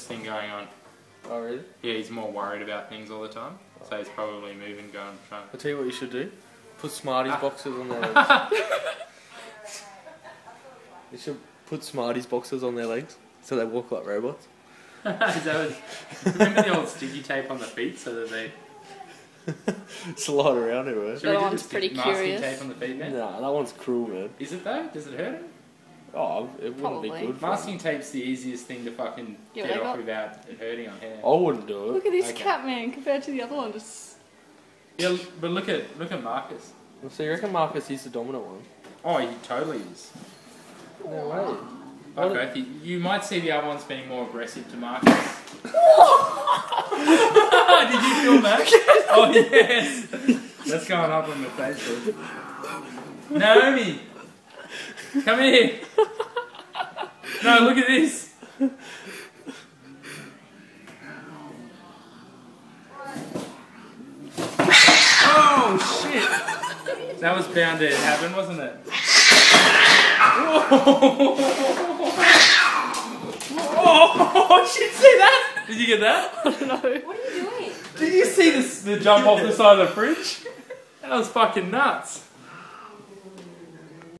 nervous thing going on. Oh, really? Yeah, he's more worried about things all the time. So he's probably moving, going, trying. I'll tell you what you should do. Put Smarties Ah. boxes on their legs. you should put Smarties boxes on their legs so they walk like robots. Is that what, remember the old sticky tape on the feet so that they. Slide around everywhere. Should we That do one's the pretty stick- curious. tape on the feet, man? Nah, that one's cruel, man. Is it though? Does it hurt him? Oh, it wouldn't Probably. be good. For Masking tape's the easiest thing to fucking Yeah, get they off got- without it hurting our hair. I wouldn't do it. Look it. at this Okay. cat man compared to the other one. Just Yeah, but look at look at Marcus. So you reckon Marcus is the dominant one? Oh, he totally is. No way. Like What- both you, you might see the other ones being more aggressive to Marcus. Did you film that? Oh yes. That's going up on the Facebook. Naomi, come here. No, look at this. Oh shit! That was bound to happen, wasn't it? Oh, shit! See that? Did you get that? I don't know. What are you doing? Did you see this, the jump off the side of the fridge? That was fucking nuts.